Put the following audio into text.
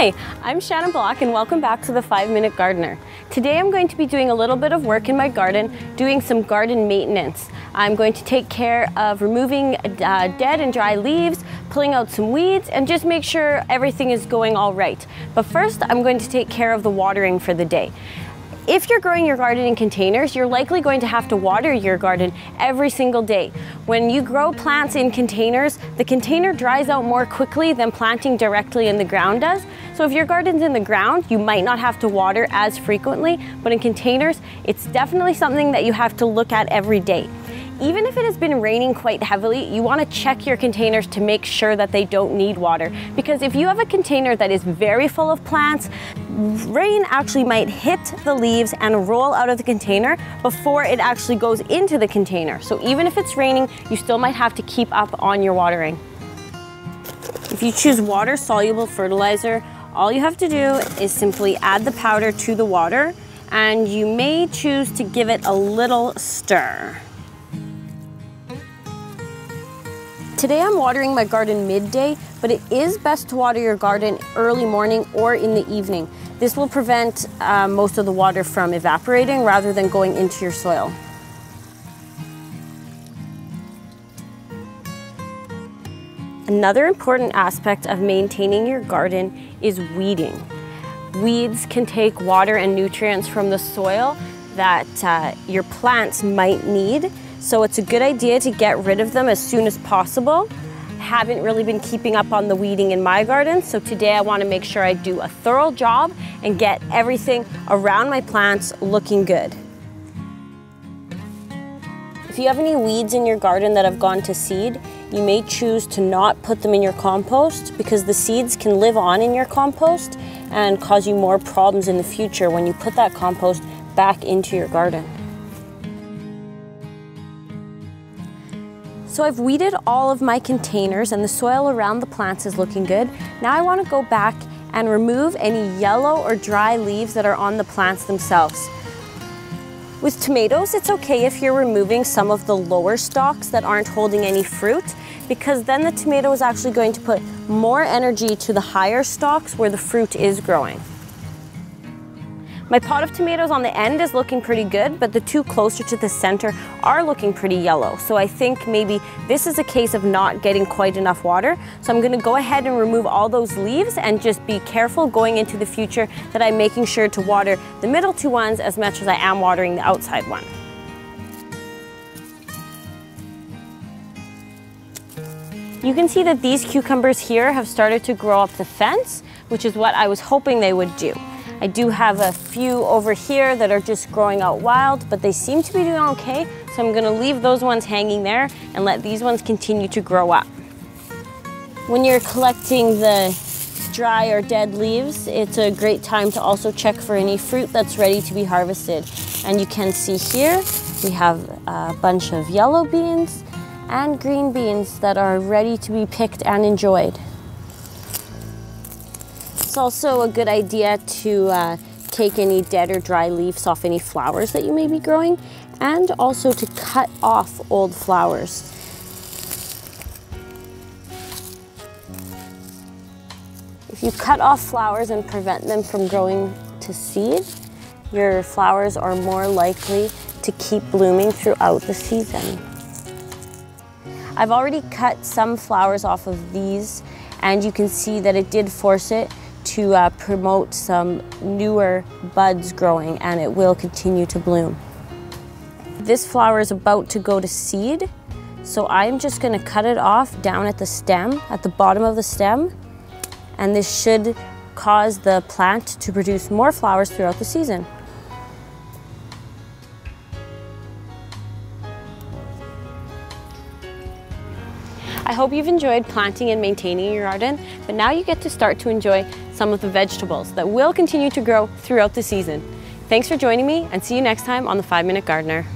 Hi, I'm Shannon Block and welcome back to the 5 Minute Gardener. Today I'm going to be doing a little bit of work in my garden, doing some garden maintenance. I'm going to take care of removing uh, dead and dry leaves, pulling out some weeds, and just make sure everything is going all right. But first, I'm going to take care of the watering for the day. If you're growing your garden in containers, you're likely going to have to water your garden every single day. When you grow plants in containers, the container dries out more quickly than planting directly in the ground does. So if your garden's in the ground, you might not have to water as frequently, but in containers, it's definitely something that you have to look at every day. Even if it has been raining quite heavily, you want to check your containers to make sure that they don't need water. Because if you have a container that is very full of plants, rain actually might hit the leaves and roll out of the container before it actually goes into the container. So even if it's raining, you still might have to keep up on your watering. If you choose water soluble fertilizer, all you have to do is simply add the powder to the water and you may choose to give it a little stir. Today I'm watering my garden midday, but it is best to water your garden early morning or in the evening. This will prevent uh, most of the water from evaporating rather than going into your soil. Another important aspect of maintaining your garden is weeding. Weeds can take water and nutrients from the soil that uh, your plants might need so it's a good idea to get rid of them as soon as possible. Haven't really been keeping up on the weeding in my garden, so today I wanna make sure I do a thorough job and get everything around my plants looking good. If you have any weeds in your garden that have gone to seed, you may choose to not put them in your compost because the seeds can live on in your compost and cause you more problems in the future when you put that compost back into your garden. So I've weeded all of my containers and the soil around the plants is looking good. Now I wanna go back and remove any yellow or dry leaves that are on the plants themselves. With tomatoes, it's okay if you're removing some of the lower stalks that aren't holding any fruit because then the tomato is actually going to put more energy to the higher stalks where the fruit is growing. My pot of tomatoes on the end is looking pretty good, but the two closer to the center are looking pretty yellow. So I think maybe this is a case of not getting quite enough water. So I'm gonna go ahead and remove all those leaves and just be careful going into the future that I'm making sure to water the middle two ones as much as I am watering the outside one. You can see that these cucumbers here have started to grow up the fence, which is what I was hoping they would do. I do have a few over here that are just growing out wild, but they seem to be doing okay. So I'm gonna leave those ones hanging there and let these ones continue to grow up. When you're collecting the dry or dead leaves, it's a great time to also check for any fruit that's ready to be harvested. And you can see here, we have a bunch of yellow beans and green beans that are ready to be picked and enjoyed also a good idea to uh, take any dead or dry leaves off any flowers that you may be growing and also to cut off old flowers. If you cut off flowers and prevent them from growing to seed, your flowers are more likely to keep blooming throughout the season. I've already cut some flowers off of these and you can see that it did force it to uh, promote some newer buds growing and it will continue to bloom. This flower is about to go to seed, so I'm just gonna cut it off down at the stem, at the bottom of the stem, and this should cause the plant to produce more flowers throughout the season. I hope you've enjoyed planting and maintaining your garden, but now you get to start to enjoy some of the vegetables that will continue to grow throughout the season. Thanks for joining me and see you next time on the 5 Minute Gardener.